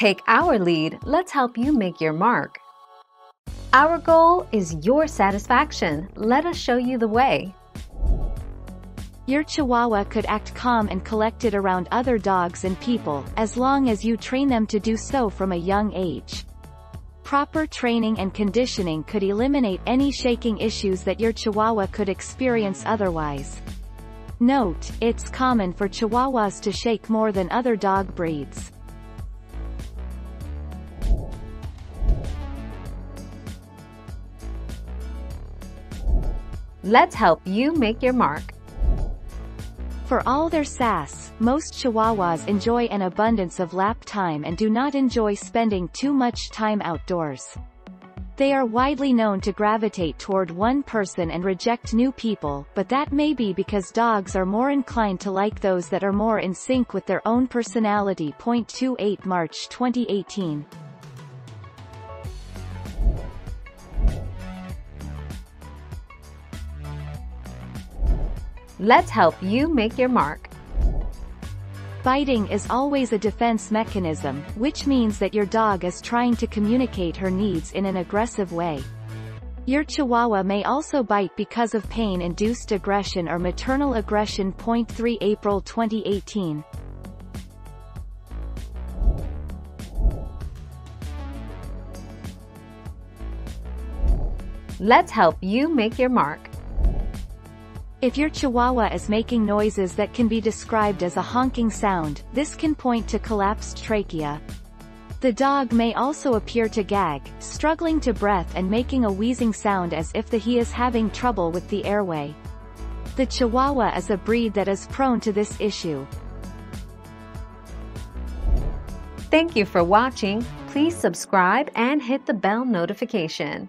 Take our lead, let's help you make your mark. Our goal is your satisfaction. Let us show you the way. Your Chihuahua could act calm and collected around other dogs and people, as long as you train them to do so from a young age. Proper training and conditioning could eliminate any shaking issues that your Chihuahua could experience otherwise. Note, it's common for Chihuahuas to shake more than other dog breeds. Let's help you make your mark. For all their sass, most Chihuahuas enjoy an abundance of lap time and do not enjoy spending too much time outdoors. They are widely known to gravitate toward one person and reject new people, but that may be because dogs are more inclined to like those that are more in sync with their own personality. 28 March 2018 Let's help you make your mark. Biting is always a defense mechanism, which means that your dog is trying to communicate her needs in an aggressive way. Your Chihuahua may also bite because of pain-induced aggression or maternal aggression. 3 April 2018 Let's help you make your mark. If your chihuahua is making noises that can be described as a honking sound, this can point to collapsed trachea. The dog may also appear to gag, struggling to breath and making a wheezing sound as if the he is having trouble with the airway. The Chihuahua is a breed that is prone to this issue. Thank you for watching. Please subscribe and hit the bell notification.